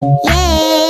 Yeah.